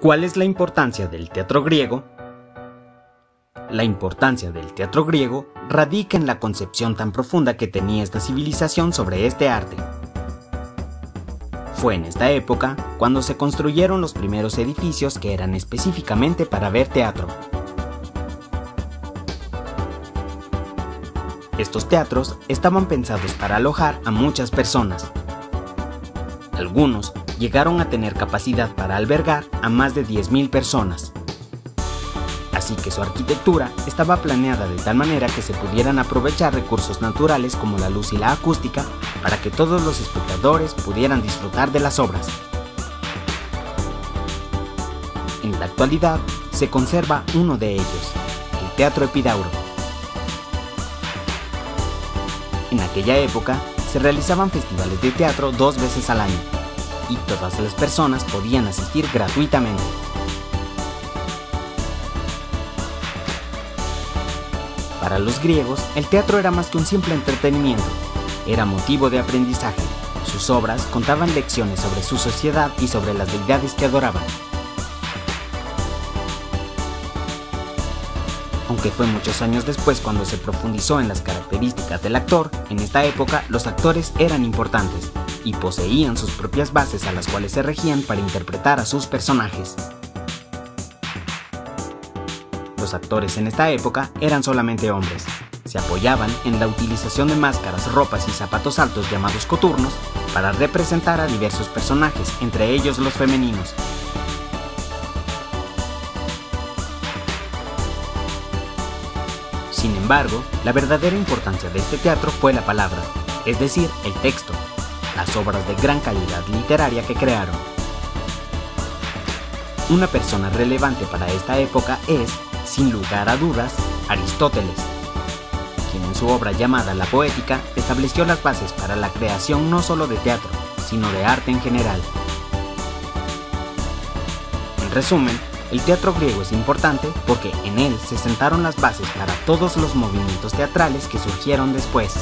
¿Cuál es la importancia del teatro griego? La importancia del teatro griego radica en la concepción tan profunda que tenía esta civilización sobre este arte. Fue en esta época cuando se construyeron los primeros edificios que eran específicamente para ver teatro. Estos teatros estaban pensados para alojar a muchas personas. Algunos llegaron a tener capacidad para albergar a más de 10.000 personas. Así que su arquitectura estaba planeada de tal manera que se pudieran aprovechar recursos naturales como la luz y la acústica para que todos los espectadores pudieran disfrutar de las obras. En la actualidad se conserva uno de ellos, el Teatro Epidauro. En aquella época se realizaban festivales de teatro dos veces al año y todas las personas podían asistir gratuitamente. Para los griegos, el teatro era más que un simple entretenimiento, era motivo de aprendizaje. Sus obras contaban lecciones sobre su sociedad y sobre las deidades que adoraban. Aunque fue muchos años después cuando se profundizó en las características del actor, en esta época los actores eran importantes y poseían sus propias bases a las cuales se regían para interpretar a sus personajes. Los actores en esta época eran solamente hombres. Se apoyaban en la utilización de máscaras, ropas y zapatos altos llamados coturnos para representar a diversos personajes, entre ellos los femeninos. Sin embargo, la verdadera importancia de este teatro fue la palabra, es decir, el texto, las obras de gran calidad literaria que crearon. Una persona relevante para esta época es, sin lugar a dudas, Aristóteles, quien en su obra llamada La Poética estableció las bases para la creación no solo de teatro, sino de arte en general. En resumen, el teatro griego es importante porque en él se sentaron las bases para todos los movimientos teatrales que surgieron después.